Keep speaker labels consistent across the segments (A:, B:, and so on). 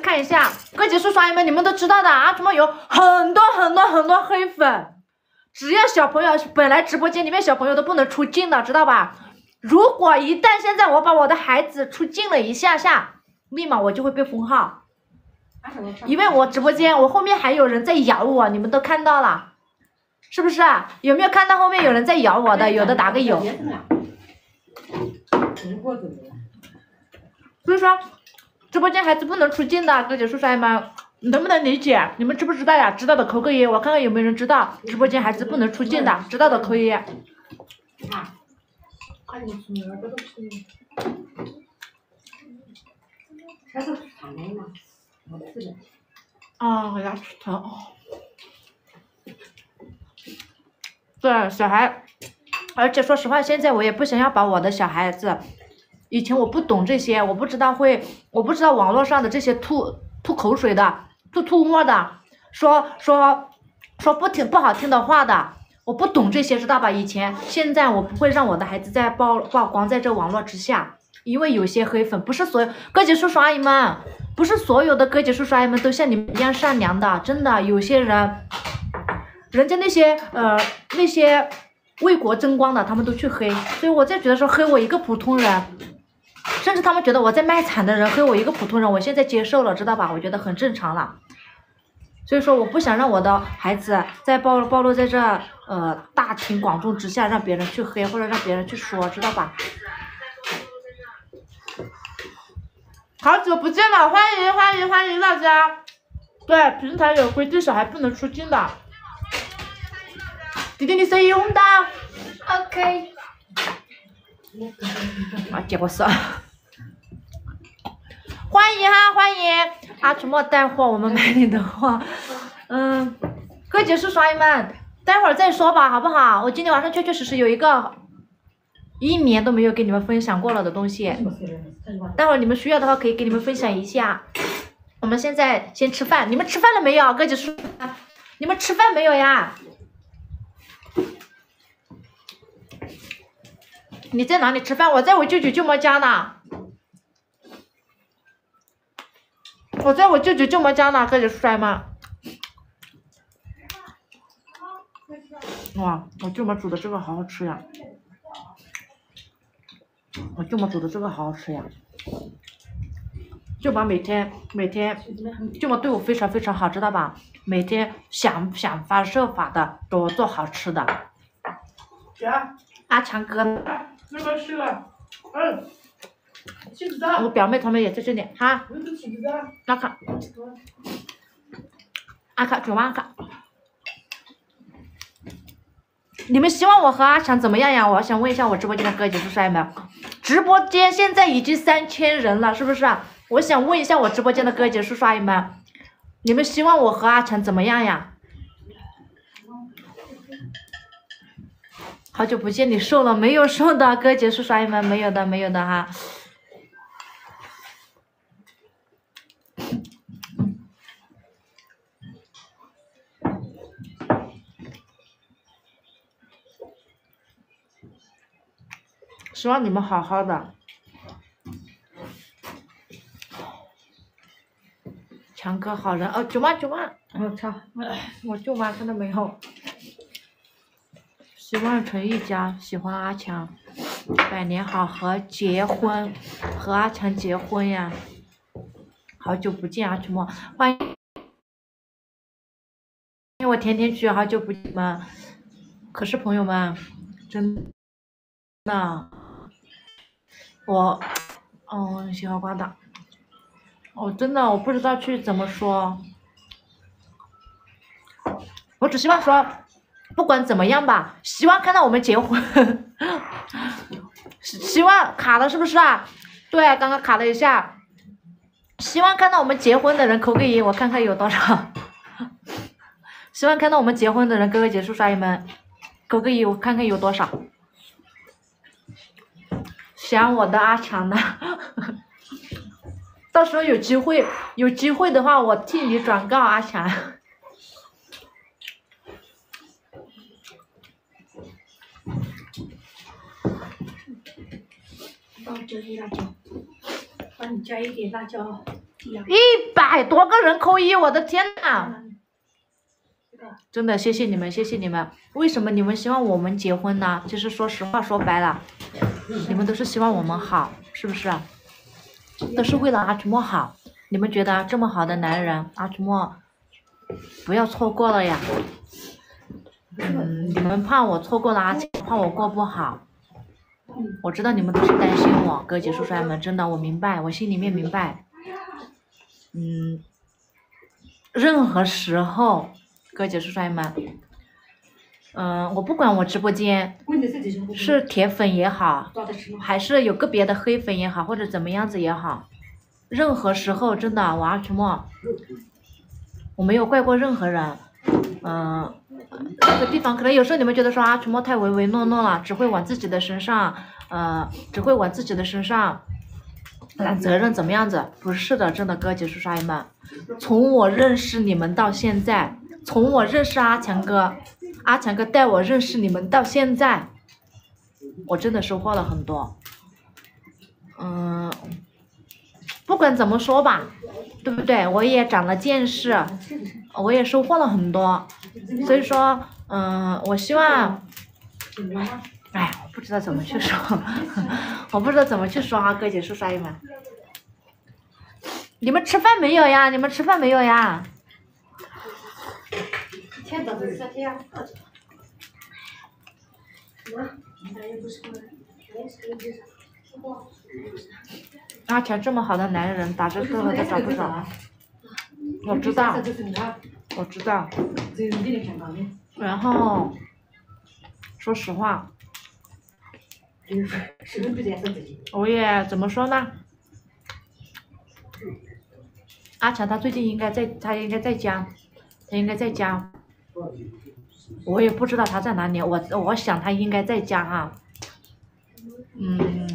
A: 看一下，各级叔叔阿姨们，你们都知道的啊，怎么有很多很多很多黑粉？只要小朋友本来直播间里面小朋友都不能出镜的，知道吧？如果一旦现在我把我的孩子出镜了一下下，立马我就会被封号，因为我直播间我后面还有人在咬我，你们都看到了，是不是？有没有看到后面有人在咬我的？有的打个有。所以说，直播间孩子不能出镜的，哥姐叔叔阿姨们，能不能理解？你们知不知道呀？知道的扣个一，我看看有没有人知道，直播间孩子不能出镜的，知道的扣一。啊，牙齿疼。对，小孩，而且说实话，现在我也不想要把我的小孩子。以前我不懂这些，我不知道会，我不知道网络上的这些吐吐口水的、吐吐沫的，说说说不听不好听的话的，我不懂这些，知道吧？以前，现在我不会让我的孩子在曝曝光在这网络之下，因为有些黑粉不是所有哥姐叔叔阿姨们，不是所有的哥姐叔叔阿姨们都像你们一样善良的，真的，有些人，人家那些呃那些为国争光的，他们都去黑，所以我在觉得说黑我一个普通人。甚至他们觉得我在卖惨的人黑我一个普通人，我现在接受了，知道吧？我觉得很正常了。所以说，我不想让我的孩子在暴暴露在这呃大庭广众之下，让别人去黑或者让别人去说，知道吧？好久不见了，欢迎欢迎欢迎大家！对，平台有规定，小孩不能出镜的。弟弟，你声音很大。
B: OK。
A: 啊，结果是，欢迎哈，欢迎阿楚墨带货，我们买你的货，嗯，哥姐叔叔阿姨们，待会儿再说吧，好不好？我今天晚上确确实实有一个一年都没有给你们分享过了的东西，待会儿你们需要的话可以给你们分享一下。我们现在先吃饭，你们吃饭了没有？各位叔叔，你们吃饭没有呀？你在哪里吃饭？我在我舅舅舅妈家呢。我在我舅舅舅妈家呢，哥姐帅吗？哇，我舅妈煮的这个好好吃呀！我舅妈煮的这个好好吃呀！舅妈每天每天，舅妈对我非常非常好，知道吧？每天想想方设法的给我做好吃的。阿强哥。那个是了，嗯，我表妹他们也在这里哈。阿卡，阿卡，九万阿卡。你们希望我和阿强怎么样呀？我想问一下我直播间的哥姐叔叔阿姨们，直播间现在已经三千人了，是不是？我想问一下我直播间的哥姐叔叔阿姨们，你们希望我和阿强怎么样呀？好久不见，你瘦了没有？瘦的，哥姐叔叔阿姨们没有的，没有的哈。希望你们好好的。强哥好人。哦，九万九万，我操，我舅妈看到没有？希望陈一家喜欢阿强，百年好合结婚，和阿强结婚呀！好久不见啊，什么欢迎，我甜甜圈好久不见们，可是朋友们，真的，我，嗯，喜欢瓜的，我真的我不知道去怎么说，我只希望说。不管怎么样吧，希望看到我们结婚，希望卡了是不是啊？对，刚刚卡了一下，希望看到我们结婚的人扣个一，我看看有多少。希望看到我们结婚的人，哥哥姐叔叔阿姨们扣个一，我看看有多少。想我的阿强呢？到时候有机会，有机会的话，我替你转告阿强。
B: 帮我加点辣椒，帮你加一点辣椒。
A: 一百多个人扣一，我的天呐！真的谢谢你们，谢谢你们。为什么你们希望我们结婚呢？其实说实话说白了，你们都是希望我们好，是不是？都是为了阿曲莫好。你们觉得这么好的男人，阿曲莫不要错过了呀？嗯，你们怕我错过了阿强，怕我过不好。我知道你们都是担心我，哥姐叔叔们，真的我明白，我心里面明白。嗯，任何时候，哥姐叔叔们，嗯，我不管我直播间是铁粉也好，还是有个别的黑粉也好，或者怎么样子也好，任何时候真的我阿曲莫，我没有怪过任何人，嗯，这个地方可能有时候你们觉得说阿曲莫太唯唯诺诺了，只会往自己的身上，呃，只会往自己的身上。揽责任怎么样子？不是的，真的哥姐叔叔阿姨们，从我认识你们到现在，从我认识阿强哥，阿强哥带我认识你们到现在，我真的收获了很多。嗯，不管怎么说吧，对不对？我也长了见识，我也收获了很多。所以说，嗯，我希望。哎，我不知道怎么去说，我不知道怎么去说啊，哥姐叔叔阿姨们，你们吃饭没有呀？你们吃饭没有呀？阿强这么好的男人，打着车的找不着。我知道，我知道。然后，说实话。我也怎么说呢？阿强他最近应该在，他应该在家，他应该在家。我也不知道他在哪里，我我想他应该在家啊。嗯，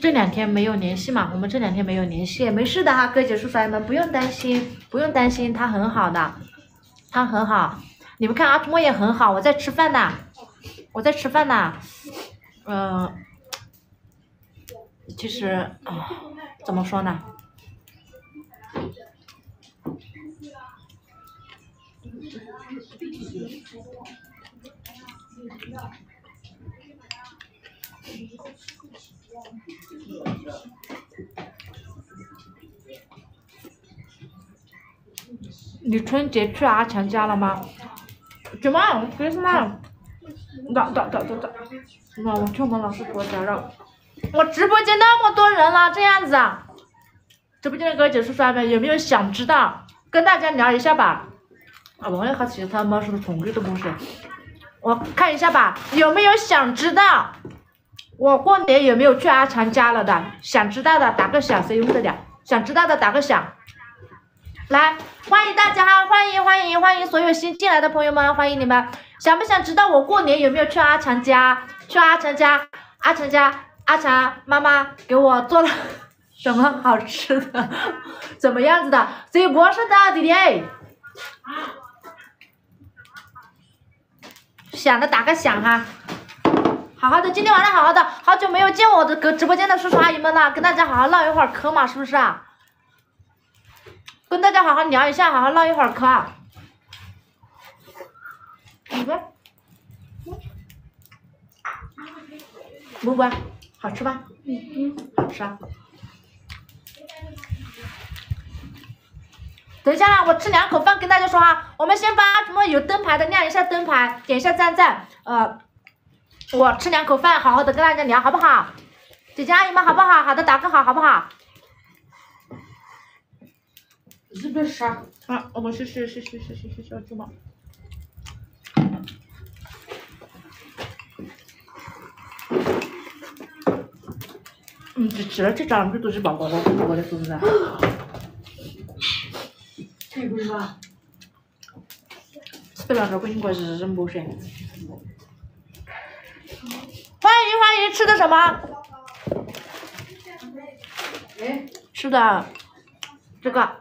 A: 这两天没有联系嘛，我们这两天没有联系，没事的哈，哥姐叔叔们不用担心，不用担心，他很好的，他很好。你们看阿莫也很好，我在吃饭呢，我在吃饭呢。嗯，其实啊，怎么说呢？你春节去阿强家了吗？怎么？为什么？哒哒哒哒哒。妈，我去我们老师多家了。我直播间那么多人了，这样子啊，直播间的哥姐叔叔们有没有想知道？跟大家聊一下吧。啊，我也好奇他妈是不是同贵的故事。我看一下吧，有没有想知道？我过年有没有去阿强家了的？想知道的打个响，谁用得了？想知道的打个响。来，欢迎大家，欢迎欢迎欢迎所有新进来的朋友们，欢迎你们。想不想知道我过年有没有去阿强家？去阿强家，阿强家，阿强妈妈给我做了 什么好吃的？怎么样子的？这个是的，弟弟。啊想的打个响哈。好好的，今天晚上好好的，好久没有见我的哥直播间的叔叔阿姨们了，跟大家好好唠一会儿嗑嘛，是不是啊？跟大家好好聊一下，好好唠一会儿嗑啊。你个，木瓜，好吃吧？嗯嗯，好吃啊。等一下啊，我吃两口饭，跟大家说哈，我们先把什么有灯牌的亮一下灯牌，点一下赞赞。呃，我吃两口饭，好好的跟大家聊，好不好？姐姐阿姨们好不好？好的，打个好，好不好？是不是啊？啊，我们是是是是是是是小猪吗？嗯，吃了这张不都是宝宝宝宝的是不是？吃不了这个应该是真不噻。欢迎欢迎，吃的什么？吃的这个。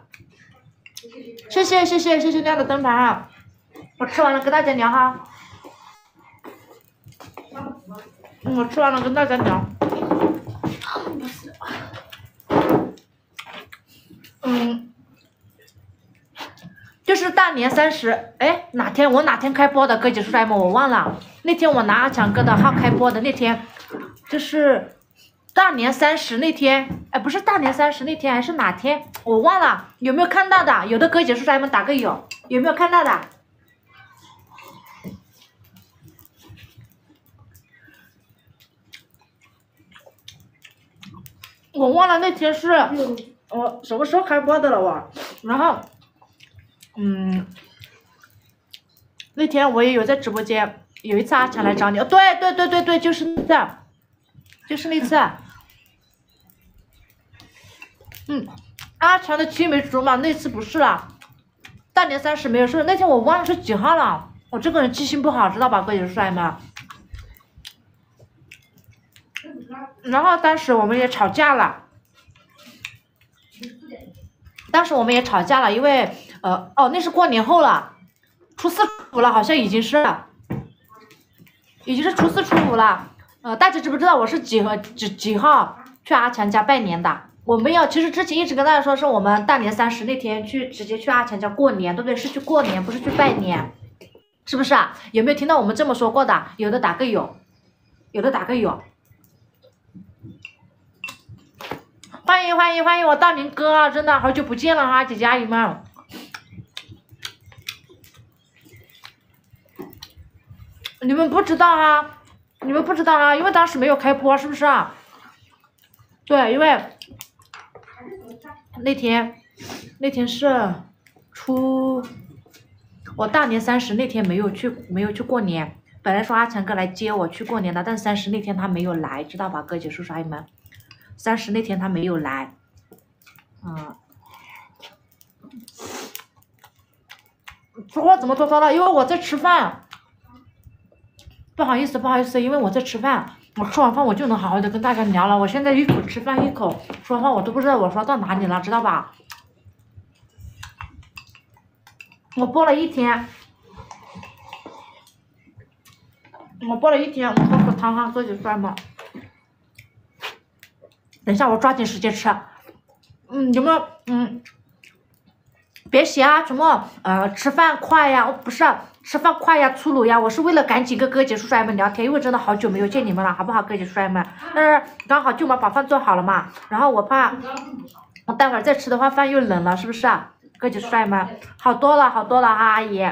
A: 谢谢谢谢谢谢亮的灯牌啊，我吃完了跟大家聊哈。嗯我吃完了跟大家聊。就是大年三十，哎，哪天我哪天开播的？哥姐叔叔们，我忘了。那天我拿阿强哥的号开播的那天，就是大年三十那天，哎，不是大年三十那天，还是哪天？我忘了，有没有看到的？有的哥姐叔叔们打个有，有没有看到的？我忘了那天是我什么时候开播的了我，然后。嗯，那天我也有在直播间，有一次阿强来找你，对对对对对，就是那次，就是那次。嗯，阿强的青梅竹马那次不是了，大年三十没有事，那天我忘了是几号了，我这个人记性不好，知道吧，各位帅吗。然后当时我们也吵架了，当时我们也吵架了，因为。呃哦，那是过年后了，初四初五了，好像已经是，已经是初四初五了。呃，大家知不知道我是几号几几号去阿强家拜年的？我没有，其实之前一直跟大家说是我们大年三十那天去直接去阿强家过年，对不对？是去过年，不是去拜年，是不是啊？有没有听到我们这么说过的？有的打个有，有的打个有。欢迎欢迎欢迎我大明哥！真的好久不见了哈，姐姐阿姨们。你们不知道啊，你们不知道啊，因为当时没有开播，是不是啊？对，因为那天那天是初，我大年三十那天没有去没有去过年，本来说阿强哥来接我去过年的，但三十那天他没有来，知道吧，哥姐叔叔阿姨们？三十那天他没有来，嗯，说话怎么拖沓了？因为我在吃饭。不好意思，不好意思，因为我在吃饭，我吃完饭我就能好好的跟大家聊了。我现在一口吃饭，一口说话，我都不知道我说到哪里了，知道吧？我播了一天，我播了一天，我喝口汤哈，喝点饭嘛。等一下，我抓紧时间吃。嗯，有没有？嗯，别写啊，什么呃，吃饭快呀？我不是。吃饭快呀，粗鲁呀！我是为了赶紧跟哥姐叔叔们聊天，因为真的好久没有见你们了，好不好，哥姐叔叔们？但是刚好舅妈把饭做好了嘛，然后我怕我待会儿再吃的话饭又冷了，是不是啊？哥姐叔叔们，好多了，好多了哈，阿姨。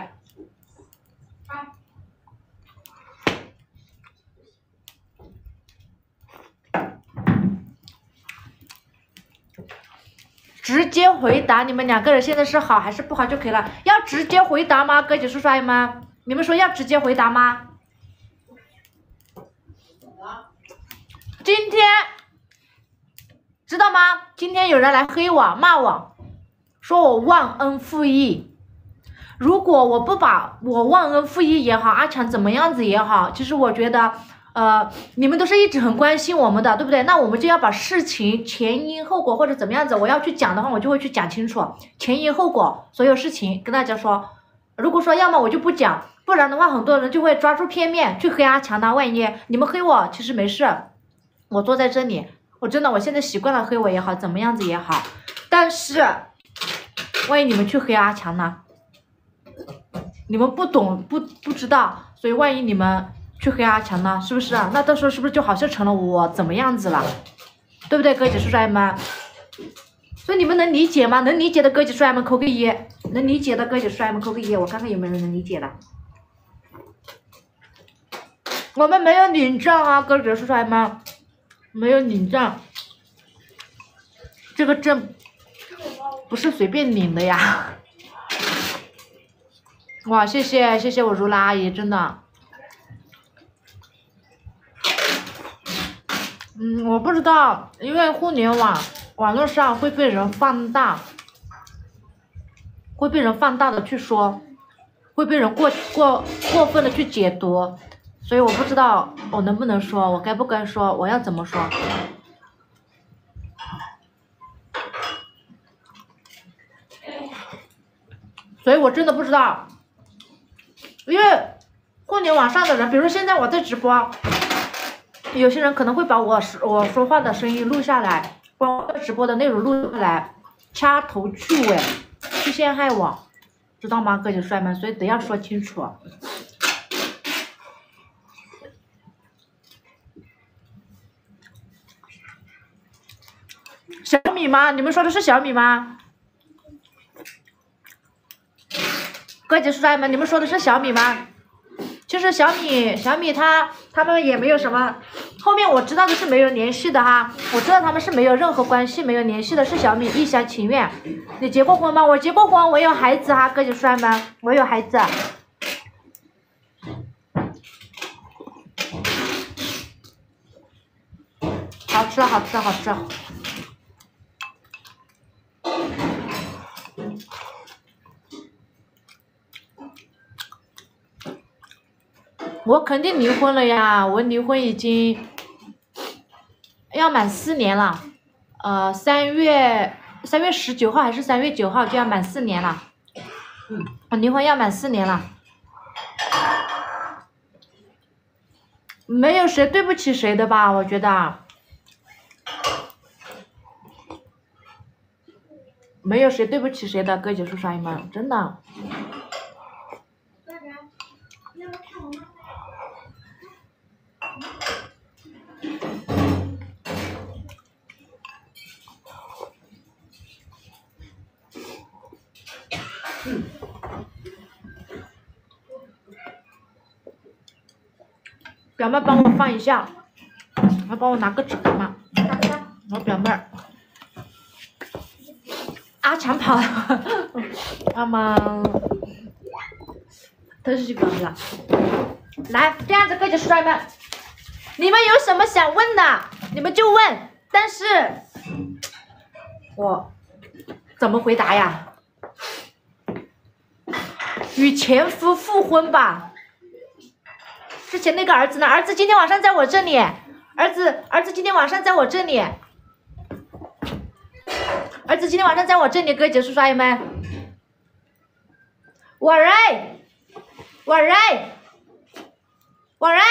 A: 直接回答你们两个人现在是好还是不好就可以了。要直接回答吗，哥姐叔叔阿姨们？你们说要直接回答吗？今天知道吗？今天有人来黑我骂我，说我忘恩负义。如果我不把我忘恩负义也好，阿强怎么样子也好，其实我觉得。呃，你们都是一直很关心我们的，对不对？那我们就要把事情前因后果或者怎么样子，我要去讲的话，我就会去讲清楚前因后果，所有事情跟大家说。如果说要么我就不讲，不然的话，很多人就会抓住片面去黑阿强。那万一你们黑我，其实没事，我坐在这里，我真的我现在习惯了黑我也好，怎么样子也好。但是，万一你们去黑阿强呢？你们不懂不不知道，所以万一你们。去黑阿强呢，是不是啊？那到时候是不是就好像成了我怎么样子了，对不对，哥姐叔叔阿姨们？所以你们能理解吗？能理解的哥姐叔叔们扣个一，能理解的哥姐叔叔们扣个一，我看看有没有人能理解的。我们没有领证啊，哥姐叔叔阿姨们，没有领证，这个证不是随便领的呀。哇，谢谢谢谢我如拉阿姨，真的。嗯，我不知道，因为互联网网络上会被人放大，会被人放大的去说，会被人过过过分的去解读，所以我不知道我能不能说，我该不该说，我要怎么说？所以我真的不知道，因为互联网上的人，比如现在我在直播。有些人可能会把我说我说话的声音录下来，把直播的内容录下来，掐头去尾，去陷害我。知道吗，哥姐帅们？所以得要说清楚。小米吗？你们说的是小米吗？各姐帅们，你们说的是小米吗？就是小米，小米他他们也没有什么，后面我知道的是没有联系的哈，我知道他们是没有任何关系，没有联系的，是小米一厢情愿。你结过婚吗？我结过婚，我有孩子哈，各姐帅们，我有孩子。好吃，好吃，好吃。我肯定离婚了呀！我离婚已经要满四年了，呃，三月三月十九号还是三月九号就要满四年了，我离婚要满四年了，没有谁对不起谁的吧？我觉得，没有谁对不起谁的，哥姐叔阿姨们，真的。表妹帮我放一下，来帮我拿个纸干嘛？我表妹，阿强跑了，妈妈，都是表妹了。来，这样子各位叔叔们，你们有什么想问的，你们就问，但是，我怎么回答呀？与前夫复婚吧。之前那个儿子呢？儿子今天晚上在我这里。儿子，儿子今天晚上在我这里。儿子今天晚上在我这里，哥姐叔叔阿姨们。我瑞，我瑞，我瑞。